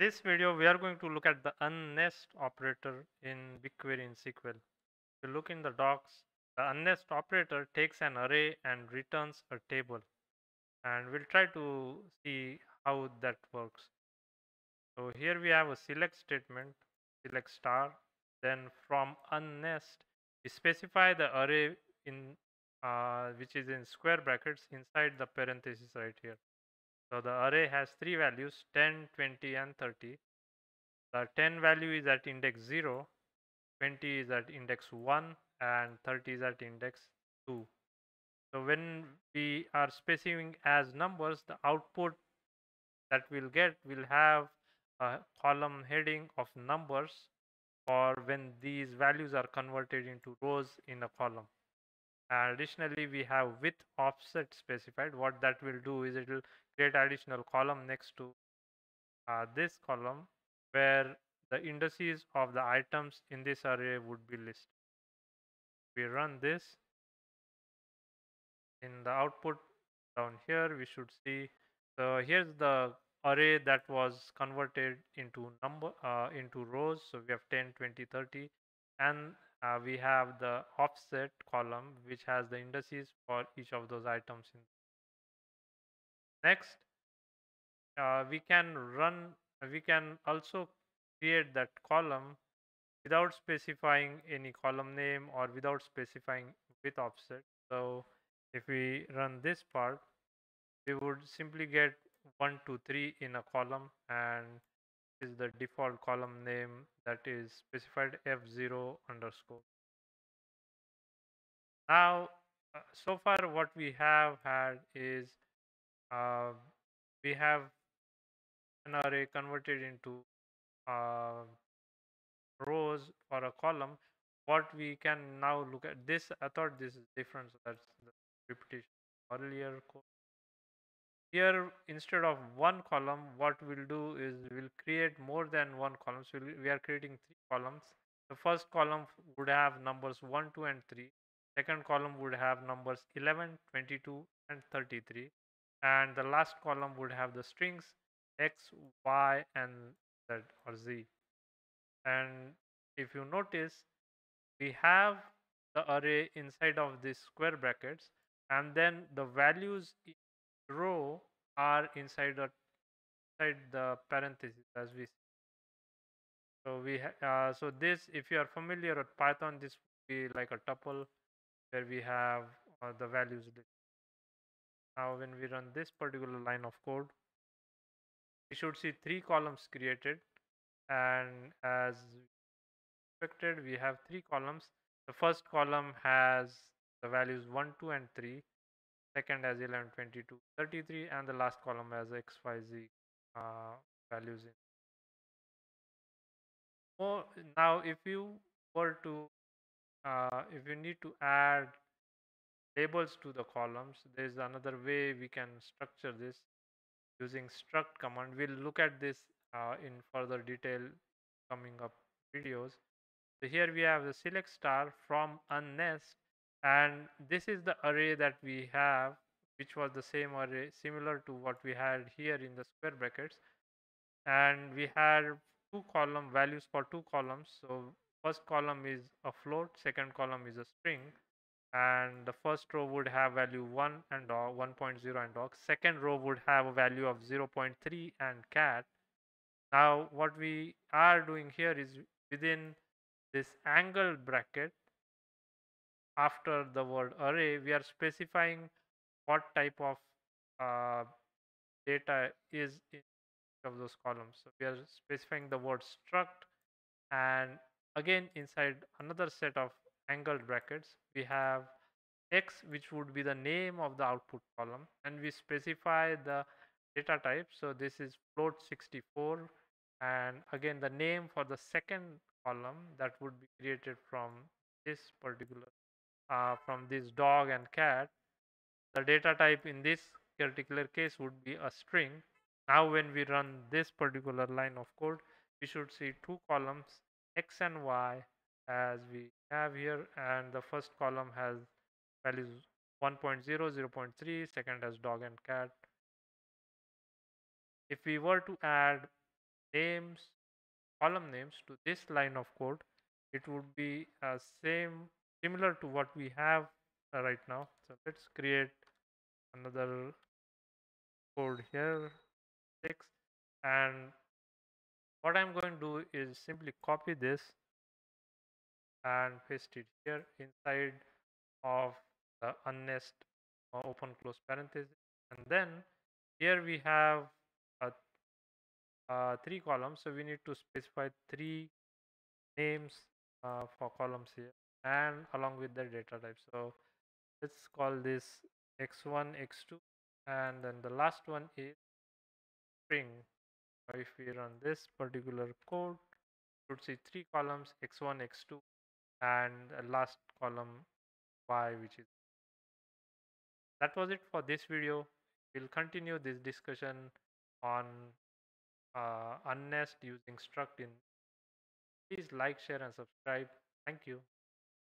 In this video we are going to look at the unnest operator in BigQuery in SQL. If you look in the docs, the unnest operator takes an array and returns a table. And we'll try to see how that works. So here we have a select statement, select star. Then from unnest, we specify the array in uh, which is in square brackets inside the parenthesis right here. So the array has three values 10, 20 and 30. The 10 value is at index 0, 20 is at index 1 and 30 is at index 2. So when we are specifying as numbers, the output that we'll get will have a column heading of numbers or when these values are converted into rows in a column. Additionally, we have with offset specified. What that will do is it will create additional column next to uh, this column where the indices of the items in this array would be listed. We run this. In the output down here, we should see. So here's the array that was converted into number uh, into rows. So we have 10, 20, 30, and uh, we have the offset column which has the indices for each of those items next uh, we can run we can also create that column without specifying any column name or without specifying with offset so if we run this part we would simply get 1 2 3 in a column and is the default column name that is specified f0 underscore. Now, uh, so far what we have had is uh, we have an array converted into uh, rows or a column. What we can now look at this, I thought this is different, so that's the repetition earlier here instead of one column what we'll do is we'll create more than one column so we are creating three columns. The first column would have numbers 1 2 and 3 second column would have numbers 11 22 and 33 and the last column would have the strings x y and z or z and if you notice we have the array inside of these square brackets and then the values row are inside the inside the parentheses as we see. so we uh, so this if you are familiar with python this would be like a tuple where we have uh, the values now when we run this particular line of code we should see three columns created and as expected we have three columns. The first column has the values 1 2 and 3 second as 11 22 33 and the last column as xyz uh, values in. Now if you were to uh, if you need to add labels to the columns there is another way we can structure this using struct command. We'll look at this uh, in further detail coming up videos. So here we have the select star from unnest and this is the array that we have which was the same array similar to what we had here in the square brackets. And we had two column values for two columns. So first column is a float second column is a string and the first row would have value 1 and dog 1.0 and dog second row would have a value of 0.3 and cat now what we are doing here is within this angle bracket after the word array, we are specifying what type of uh, data is in each of those columns. So we are specifying the word struct and again inside another set of angled brackets. We have x which would be the name of the output column and we specify the data type. So this is float 64 and again the name for the second column that would be created from this particular uh, from this dog and cat, the data type in this particular case would be a string. Now when we run this particular line of code, we should see two columns x and y as we have here and the first column has values 1.0, 0.3, second has dog and cat. If we were to add names column names to this line of code it would be uh, same similar to what we have uh, right now. So let's create another code here six. And what I'm going to do is simply copy this and paste it here inside of the unnest uh, open close parenthesis. And then here we have uh, uh, three columns. So we need to specify three names uh, for columns here and along with the data type. So let's call this x1 x2 and then the last one is string. If we run this particular code you would see three columns x1 x2 and last column y which is that was it for this video. We'll continue this discussion on uh, unnest using struct in. Please like share and subscribe. Thank you